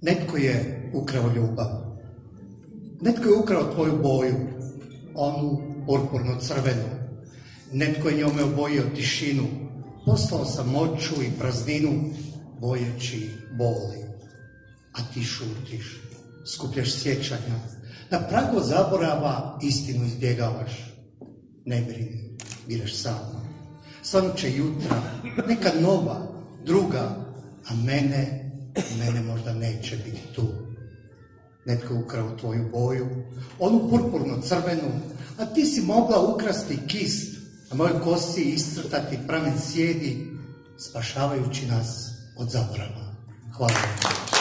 Netko je ukrao ljubav. Netko je ukrao tvoju boju, onu purpurno crvenu. Netko je njome obojio tišinu, poslao samoću i prazninu, bojeći boli. A ti šutiš, skupljaš sjećanja, na pragu zaborava istinu izbjegavaš. Ne brini, biraš sama. Samo će jutra, neka nova, druga, a mene, mene možda neće biti tu. Netko ukrao tvoju boju, onu purpurno crvenu, a ti si mogla ukrasti kist, a moj kosi iscrtati pramen sjedi, spašavajući nas od zabrava. Hvala.